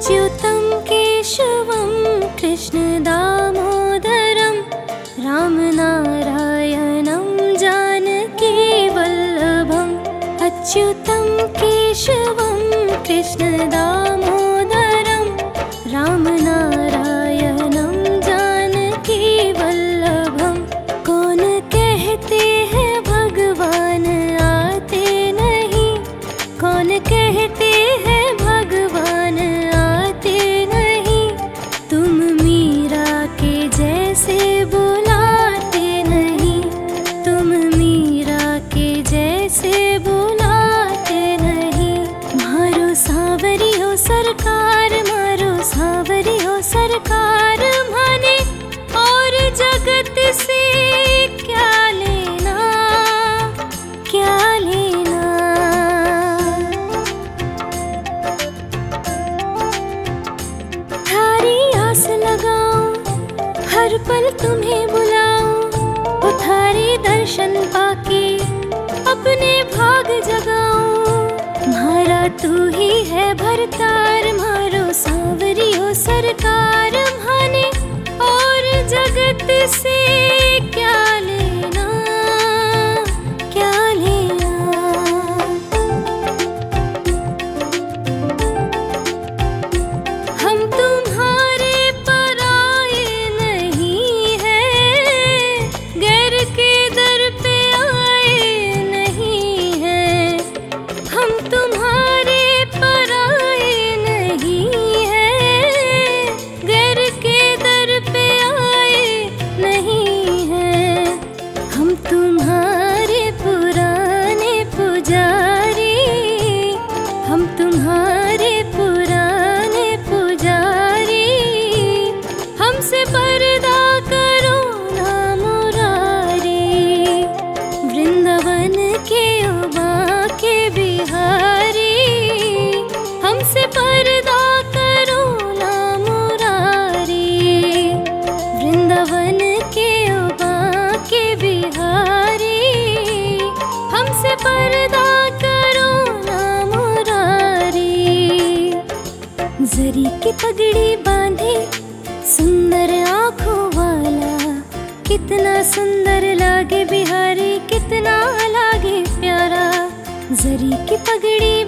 अच्युतं केशवं कृष्णदामोदरं रामनारायणं जानकीवल्लभम् अच्युतं केशवं कृष्णदा हर पल तुम्हें बुलाऊं। उठारे दर्शन पाके अपने भाग जगाऊं। मारा तू ही है भरतार मा। the की पगड़ी बांधे, सुंदर आँखों वाला। कितना सुंदर लागे बिहारी, कितना लागे प्यारा। जरी की पगड़ी